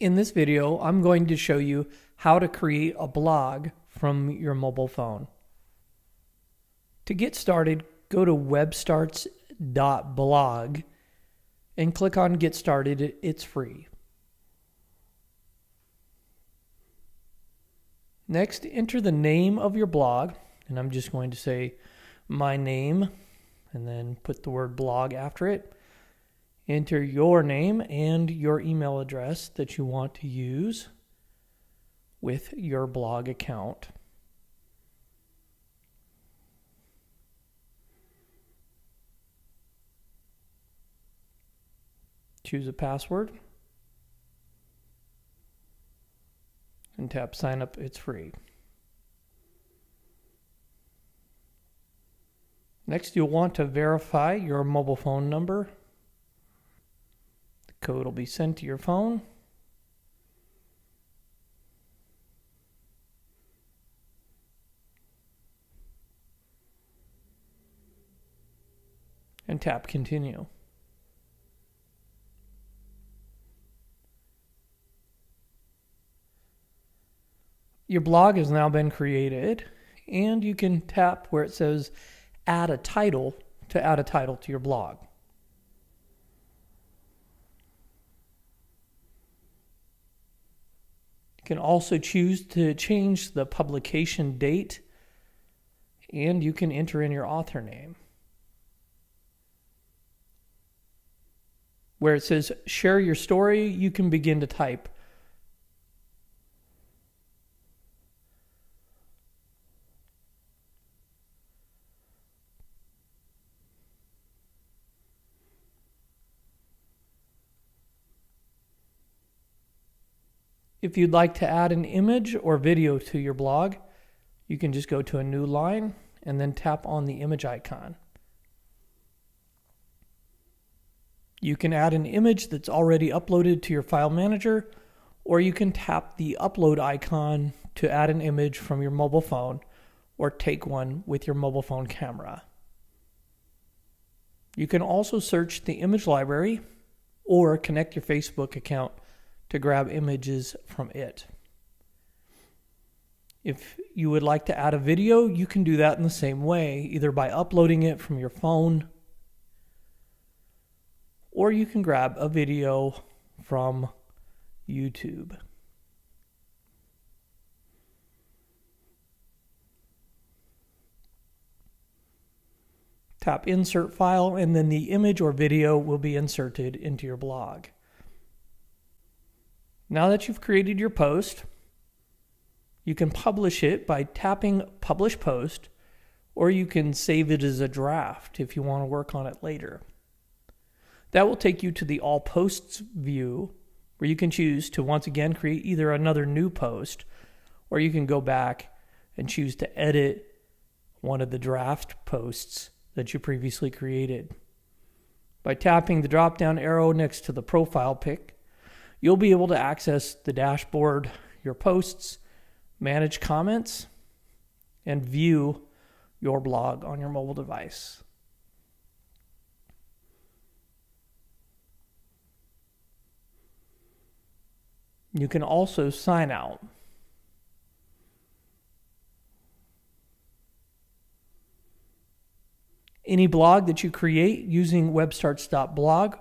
In this video, I'm going to show you how to create a blog from your mobile phone. To get started, go to webstarts.blog and click on Get Started. It's free. Next, enter the name of your blog, and I'm just going to say my name and then put the word blog after it. Enter your name and your email address that you want to use with your blog account. Choose a password and tap sign up. It's free. Next, you'll want to verify your mobile phone number Code will be sent to your phone. And tap continue. Your blog has now been created and you can tap where it says add a title to add a title to your blog. Can also choose to change the publication date and you can enter in your author name. Where it says share your story, you can begin to type If you'd like to add an image or video to your blog, you can just go to a new line and then tap on the image icon. You can add an image that's already uploaded to your file manager, or you can tap the upload icon to add an image from your mobile phone or take one with your mobile phone camera. You can also search the image library or connect your Facebook account to grab images from it. If you would like to add a video, you can do that in the same way, either by uploading it from your phone or you can grab a video from YouTube. Tap Insert File, and then the image or video will be inserted into your blog. Now that you've created your post, you can publish it by tapping Publish Post, or you can save it as a draft if you want to work on it later. That will take you to the All Posts view, where you can choose to once again create either another new post, or you can go back and choose to edit one of the draft posts that you previously created. By tapping the drop down arrow next to the profile pic, You'll be able to access the dashboard, your posts, manage comments, and view your blog on your mobile device. You can also sign out. Any blog that you create using webstarts.blog,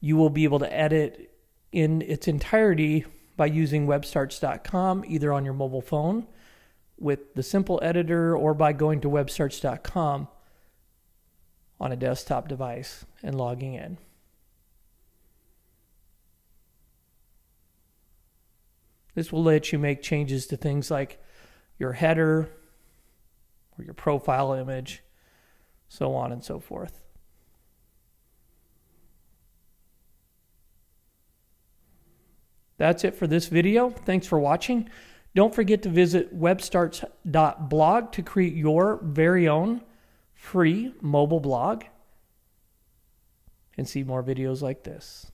you will be able to edit in its entirety by using webstarts.com either on your mobile phone with the simple editor or by going to webstarts.com on a desktop device and logging in. This will let you make changes to things like your header or your profile image, so on and so forth. That's it for this video. Thanks for watching. Don't forget to visit webstarts.blog to create your very own free mobile blog and see more videos like this.